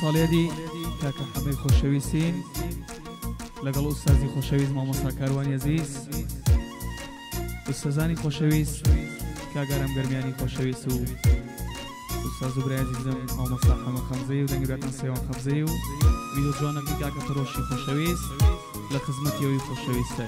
ساڵێدی تاکە حەمەی خۆشەویستین لەگەڵ ئوستازی خۆشەویست مامۆستا کاروانی عزیز ئوستازانی خۆشەویست کاگەرم گەرمیانی خۆشەویست و ئوستاز و برایزی زم مامۆستا حەمە خەمزەی و دەنگبێتان سێوان خەبزەی و ویدۆ جوانەکەی کاکە فەرۆشی خۆشەویست لە خزمەتیەوەی خۆشەویستە.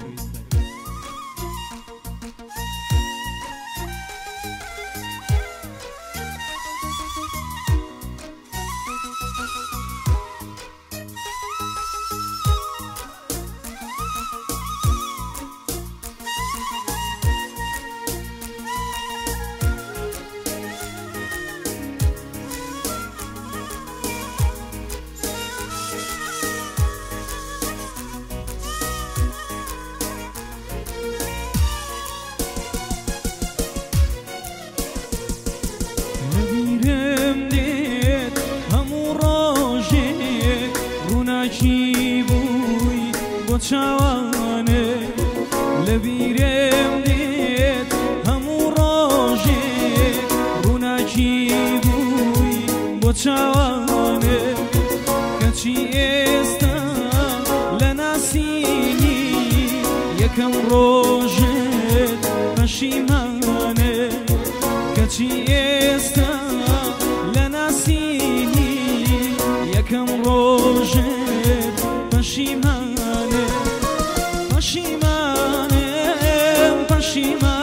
چاوانێ لە بیرێم دێت هەموو ڕۆژێ ڕووناکی بووی بۆ چاوانێ کەچی ئێستا لە ناسینی یەکەم ڕۆژێت پەشیمانێ کەچی ئێستا لە ناسینی یەکەم ڕۆژێت پەشیمان Hiroshima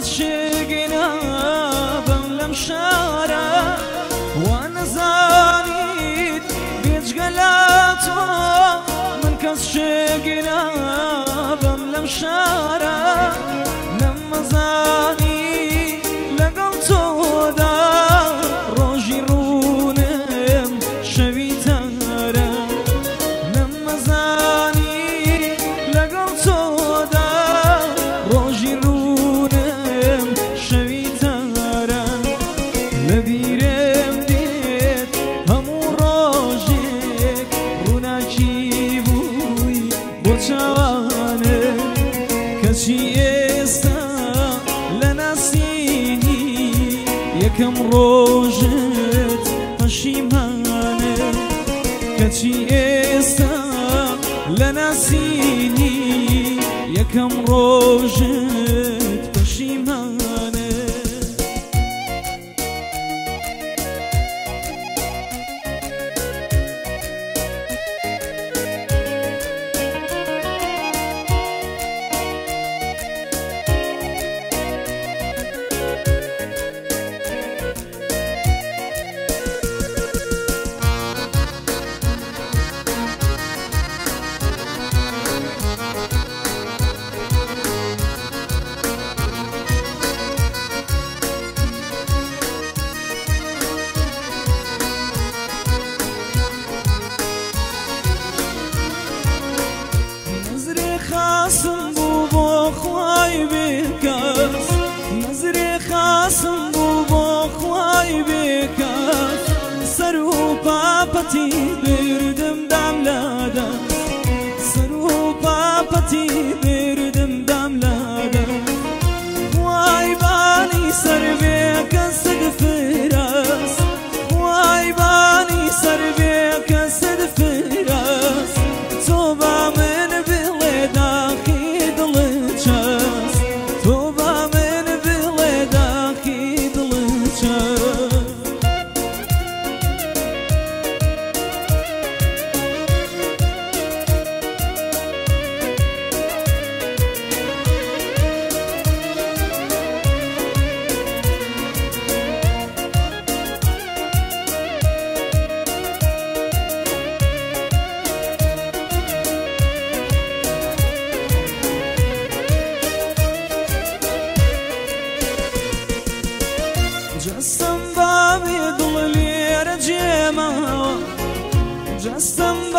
ناس شقنا بملم شارع وانا زانيت بيج من شقنا شارع زانيت کەم ڕۆژت پەشیمانە کەچی ئێستا لە ناسینی یەکەم papati birdim damlada Sırru papati birdim just some